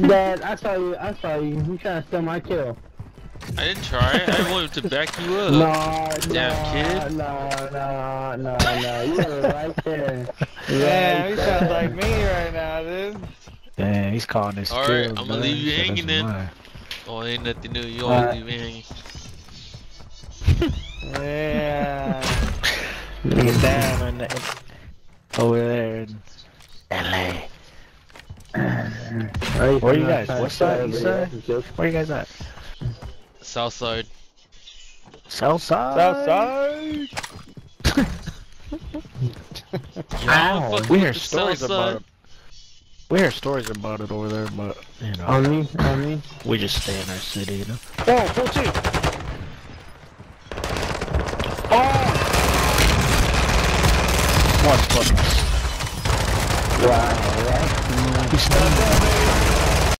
Dad, I saw you. I saw you. You trying to steal my kill? I didn't try. I wanted to back you up. No, Damn no, kid. no, no, no, no. You were right there. Yeah, Right he there. sounds like me right now, dude. Damn, he's calling his All right, skills, I'ma man. leave you Shit, hanging that's then. mine. Oh, ain't nothing new. You Alright. always leave me hanging. Yeah. Get down in the, over there in LA. Where are you guys? What side? East side? Where you guys at? Southside. South side. Southside. Y'all fuck we hear stories about it. We hear stories about it over there, but you know, On me, on me. we just stay in our city, you know. Oh, full two. Oh! One fucking. Wow, right? He's still